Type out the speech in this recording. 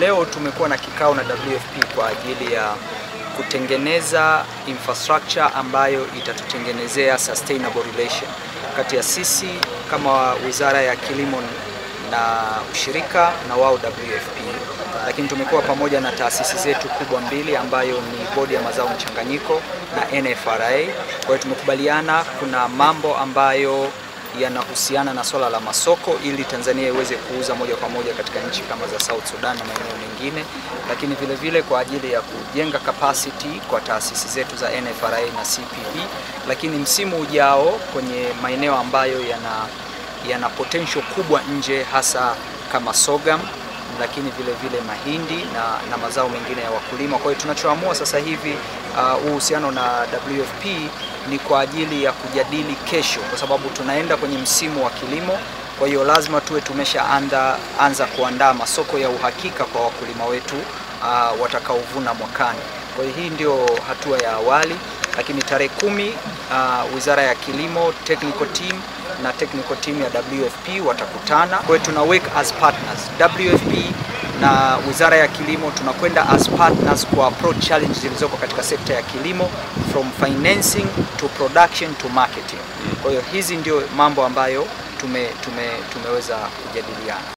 Leo tumekuwa na kikao na WFP kwa ajili ya kutengeneza infrastructure ambayo itatutengenezea sustainable relation kati ya sisi kama Wizara ya Kilimo na ushirika na wao WFP, lakini tumekuwa pamoja na taasisi zetu kubwa mbili ambayo ni Bodi ya Mazao Mchanganyiko na NFRA. Kwa hiyo tumekubaliana kuna mambo ambayo yanahusiana na swala la masoko ili Tanzania iweze kuuza moja kwa moja katika nchi kama za South Sudan na maeneo mengine, lakini vile vile kwa ajili ya kujenga capacity kwa taasisi zetu za NFRA na CPB, lakini msimu ujao kwenye maeneo ambayo yana yana potential kubwa nje hasa kama sorghum lakini vile vile mahindi na, na mazao mengine ya wakulima. Kwa hiyo tunachoamua sasa hivi uhusiano uh, na WFP ni kwa ajili ya kujadili kesho, kwa sababu tunaenda kwenye msimu wa kilimo. Kwa hiyo lazima tuwe tumeshaanza anza kuandaa masoko ya uhakika kwa wakulima wetu uh, watakaovuna mwakani. Kwa hiyo hii ndio hatua ya awali, lakini tarehe kumi uh, Wizara ya Kilimo technical team na technical team ya WFP watakutana. Kwa hiyo tuna work as partners. WFP na Wizara ya Kilimo tunakwenda as partners ku approach challenge zilizoko katika sekta ya kilimo from financing to production to marketing. Kwa hiyo hizi ndio mambo ambayo tume, tume, tumeweza kujadiliana.